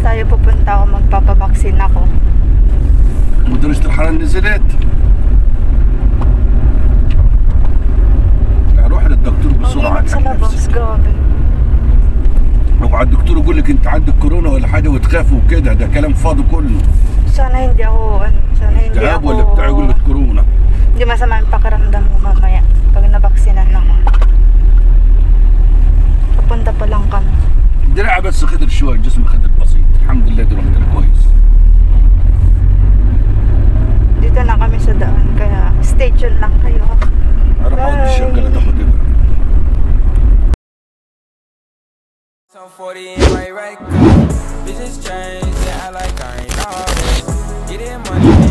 tayo pupunta ako magpapabaksin ako. Mudulis na haran ni Zilet. روح للدكتور بسرعة تحكي نفسك الدكتور يقول لك انت عندك كورونا ولا حاجة وتخاف وكده ده كلام فاضي كله مش أنا اهو أنا هندي اهو ولا بتاع يقول لك كورونا دي ما سمعت بكرم دم مامايا بقى لنا باكسين إحنا هون بقى لنا باكسين إحنا بس خدر شوية الجسم خدر alhamdulillah dumating boys dito. Lang kami sa daan kaya stay tuned lang kayo. Araw ako di siya galat ako dito Some 40 in my right car. Bitches change, yeah I like I ain't always Getting money.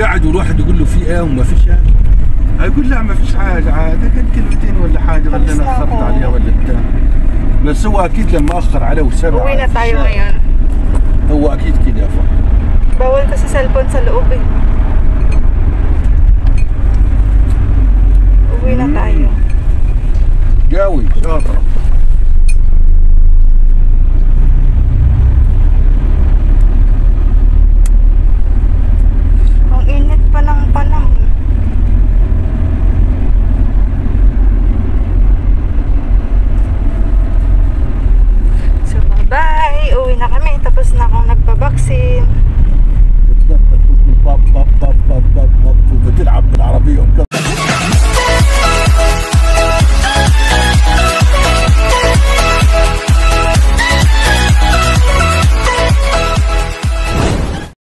والواحد يقول له في إيه وما فيش إيه هيقول لا ما فيش حاجة عادي. كان كلمتين ولا حاجة ولا أنا أخرت عليها ولا بتاع. بس هو أكيد لما أخر عليه tayo الشارع، ngayon. هو أكيد كده يا فندم Bawal kasi cellphone sa loob eh. Uwi na tayo. قوي شاطره